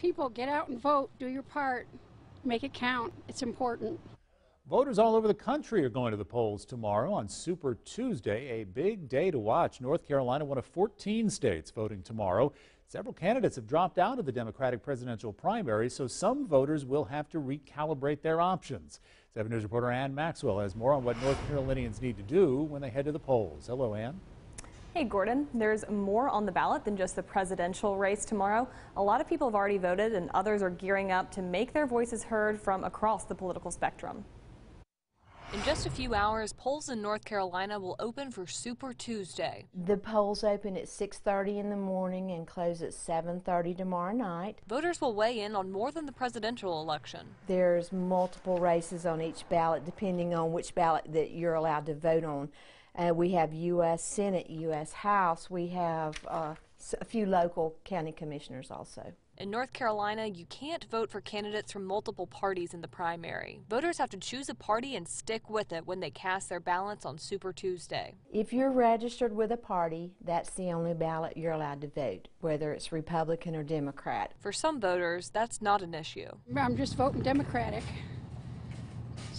People, get out and vote. Do your part. Make it count. It's important. Voters all over the country are going to the polls tomorrow on Super Tuesday, a big day to watch. North Carolina, one of 14 states voting tomorrow. Several candidates have dropped out of the Democratic presidential primary, so some voters will have to recalibrate their options. 7 News reporter Ann Maxwell has more on what North Carolinians need to do when they head to the polls. Hello, Ann. Hey, Gordon, there's more on the ballot than just the presidential race tomorrow. A lot of people have already voted, and others are gearing up to make their voices heard from across the political spectrum. In just a few hours, polls in North Carolina will open for Super Tuesday. The polls open at 6:30 in the morning and close at 7:30 tomorrow night. Voters will weigh in on more than the presidential election. There's multiple races on each ballot depending on which ballot that you're allowed to vote on. Uh, we have U.S. Senate, U.S. House. We have uh, a few local county commissioners also. In North Carolina, you can't vote for candidates from multiple parties in the primary. Voters have to choose a party and stick with it when they cast their ballots on Super Tuesday. If you're registered with a party, that's the only ballot you're allowed to vote, whether it's Republican or Democrat. For some voters, that's not an issue. I'm just voting Democratic.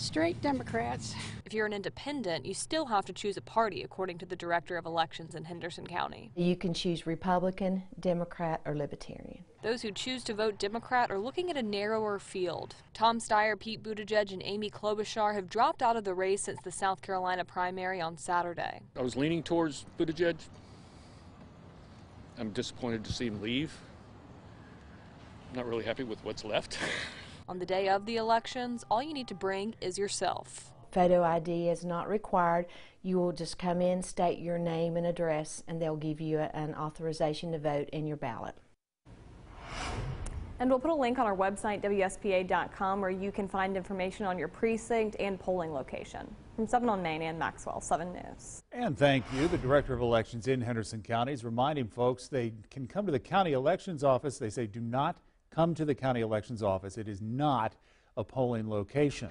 Straight Democrats. If you're an independent, you still have to choose a party, according to the Director of Elections in Henderson County. You can choose Republican, Democrat, or Libertarian. Those who choose to vote Democrat are looking at a narrower field. Tom Steyer, Pete Buttigieg, and Amy Klobuchar have dropped out of the race since the South Carolina primary on Saturday. I was leaning towards Buttigieg. I'm disappointed to see him leave. I'm Not really happy with what's left. On the day of the elections, all you need to bring is yourself. Photo ID is not required. You will just come in, state your name and address, and they'll give you an authorization to vote in your ballot. And we'll put a link on our website, WSPA.com, where you can find information on your precinct and polling location. From 7 on Main Ann Maxwell, 7 News. And thank you. The Director of Elections in Henderson County is reminding folks they can come to the county elections office. They say do not come to the county elections office. It is not a polling location.